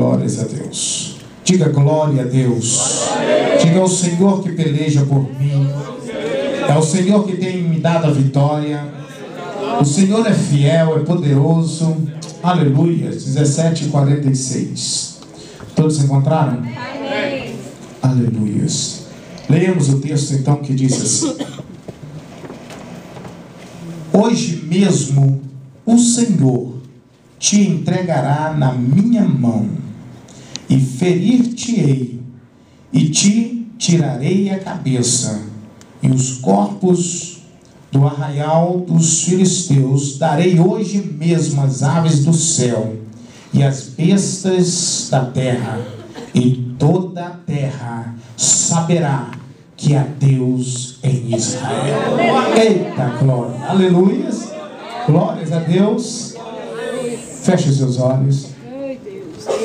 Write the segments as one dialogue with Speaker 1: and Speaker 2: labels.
Speaker 1: Glórias a Deus. Diga glória a Deus. Diga ao Senhor que peleja por mim. É o Senhor que tem me dado a vitória. O Senhor é fiel, é poderoso. Aleluia. 17 46. Todos encontraram? Amém. Aleluia. Leemos o texto então que diz assim: Hoje mesmo o Senhor te entregará na minha mão, e ferir-te-ei, e te tirarei a cabeça, e os corpos do arraial dos filisteus darei hoje mesmo às aves do céu e às bestas da terra, e toda a terra saberá que há Deus em Israel. Eita glória! Aleluia! Glórias a Deus. Feche seus olhos.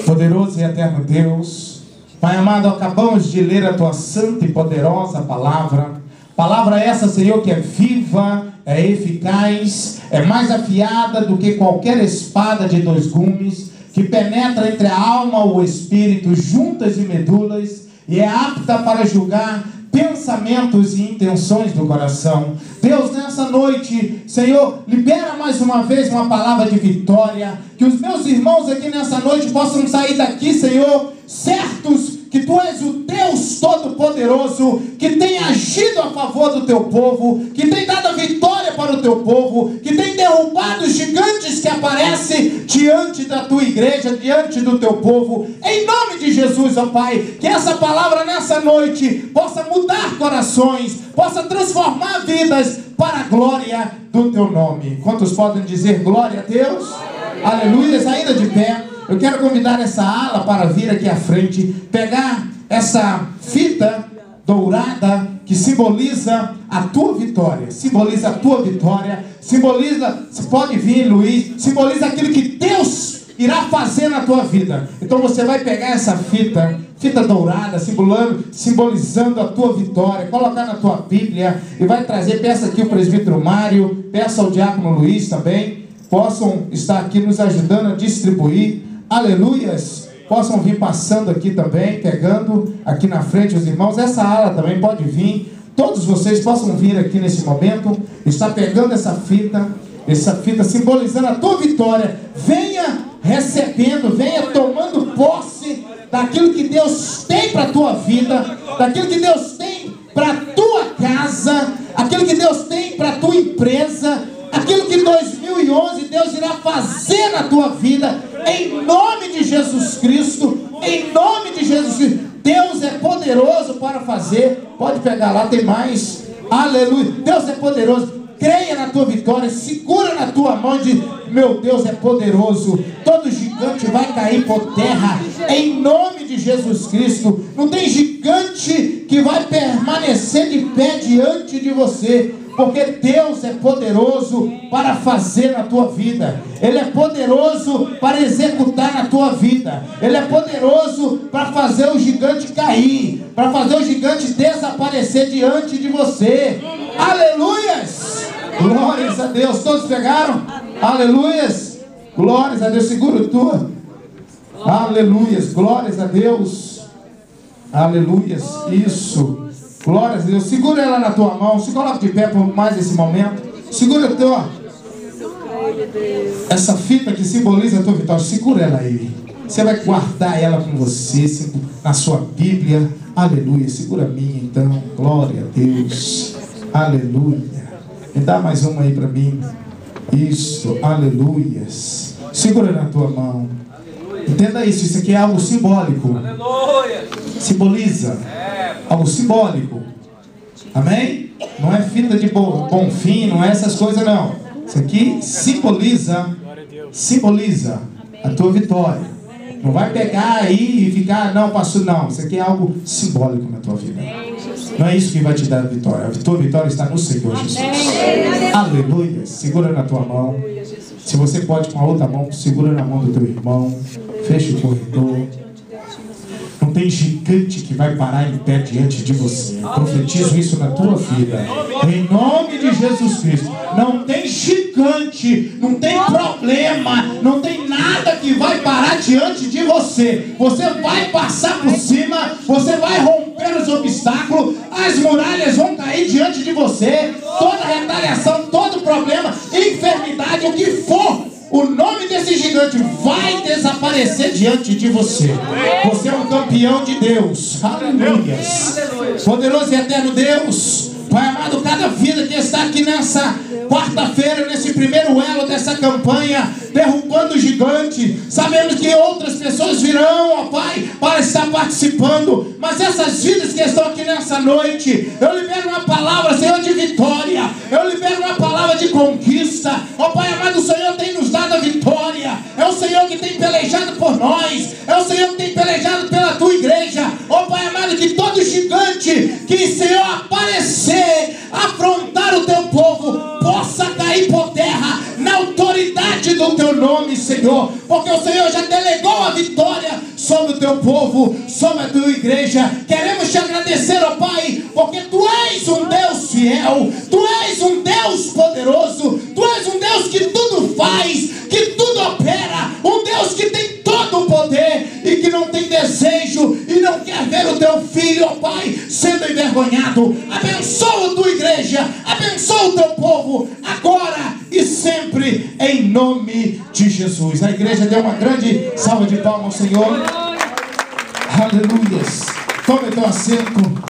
Speaker 1: Poderoso e eterno Deus. Pai amado, acabamos de ler a tua santa e poderosa palavra. Palavra essa, Senhor, que é viva, é eficaz, é mais afiada do que qualquer espada de dois gumes, que penetra entre a alma e o espírito, juntas e medulas, e é apta para julgar pensamentos e intenções do coração. Deus, nessa noite, Senhor, libera mais uma vez uma palavra de vitória. Que os meus irmãos aqui nessa noite possam sair daqui, Senhor, certos que tu és o Deus Todo-Poderoso, que tem agido a favor do teu povo, que tem dado a vitória para o teu povo, que tem derrubado os gigantes que aparecem diante da tua igreja, diante do teu povo. Em nome de Jesus, ó Pai, que essa palavra nessa noite possa mudar corações, possa transformar vidas para a glória do teu nome. Quantos podem dizer glória a Deus? Aleluia, ainda de pé. Eu quero convidar essa ala para vir aqui à frente, pegar essa fita dourada que simboliza a tua vitória, simboliza a tua vitória, simboliza, pode vir, Luiz, simboliza aquilo que Deus irá fazer na tua vida. Então você vai pegar essa fita, fita dourada, simbolando, simbolizando a tua vitória, colocar na tua Bíblia e vai trazer, peça aqui o presbítero Mário, peça ao diácono Luiz também, possam estar aqui nos ajudando a distribuir aleluias, possam vir passando aqui também, pegando aqui na frente os irmãos. Essa ala também pode vir. Todos vocês possam vir aqui nesse momento, está pegando essa fita, essa fita simbolizando a tua vitória. Venha recebendo, venha tomando posse daquilo que Deus tem para a tua vida, daquilo que Deus tem para a tua casa, aquilo que Deus tem para a tua empresa, aquilo que 2011 Deus irá fazer na tua vida, em nome de Jesus Cristo, em nome de Jesus Cristo. Deus é poderoso para fazer. Pode pegar lá, tem mais. Aleluia. Deus é poderoso. Creia na tua vitória, segura na tua mão de meu Deus é poderoso. Todo gigante vai cair por terra em nome de Jesus Cristo. Não tem gigante que vai permanecer de pé diante de você porque Deus é poderoso para fazer na tua vida, Ele é poderoso para executar na tua vida, Ele é poderoso para fazer o gigante cair, para fazer o gigante desaparecer diante de você. Aleluias! Glórias a Deus. Todos pegaram? Aleluias! Glórias a Deus. Segura tua. Aleluias. Glórias a Deus. Aleluias. Isso. Glória a Deus. Segura ela na tua mão. Se coloca de pé por mais esse momento. Segura o teu. Essa fita que simboliza a tua vitória. Segura ela aí. Você vai guardar ela com você na sua Bíblia. Aleluia. Segura a minha então. Glória a Deus. Aleluia. Me dá mais uma aí para mim. Isso. Aleluias. Segura na tua mão. Entenda isso. Isso aqui é algo simbólico. Aleluia. Simboliza. Algo simbólico. Amém? Não é fita de bom, bom fim, não é essas coisas não. Isso aqui simboliza, simboliza a tua vitória. Não vai pegar aí e ficar, não, pastor, não. Isso aqui é algo simbólico na tua vida. Não é isso que vai te dar a vitória. A tua vitória está no Senhor Jesus. Aleluia. Segura na tua mão. Se você pode com a outra mão, segura na mão do teu irmão. Feche o corredor tem gigante que vai parar em pé diante de você. Eu profetizo isso na tua vida. Em nome de Jesus Cristo. Não tem gigante, não tem problema, não tem nada que vai parar diante de você. Você vai passar por cima, você vai romper os obstáculos, as muralhas vão cair diante de você. Toda retaliação, todo problema, enfermidade, o que o nome desse gigante vai desaparecer diante de você. Você é um campeão de Deus. Aleluia. Poderoso e eterno Deus. Pai amado, cada vida que está aqui nessa quarta-feira, nesse primeiro elo dessa campanha, derrubando o gigante. Sabemos que outras pessoas virão, ó Pai, para estar participando. Mas essas vidas que estão aqui nessa noite, eu libero uma palavra, Senhor, de vitória. Eu libero Tem pelejado pela tua igreja. Ó Pai amado, que todo gigante que, Senhor, aparecer, afrontar o teu povo, possa cair por terra na autoridade do teu nome, Senhor, porque o Senhor já delegou a vitória sobre o teu povo, sobre a tua igreja. Queremos te agradecer, ó Pai, porque tu és um Deus fiel, tu és um Deus poderoso, tu és um Deus que tudo faz, que envergonhado. Abençoa a tua igreja, abençoa o teu povo, agora e sempre, em nome de Jesus. A igreja deu uma grande salva de palmas ao Senhor. Aleluia. Tome teu assento.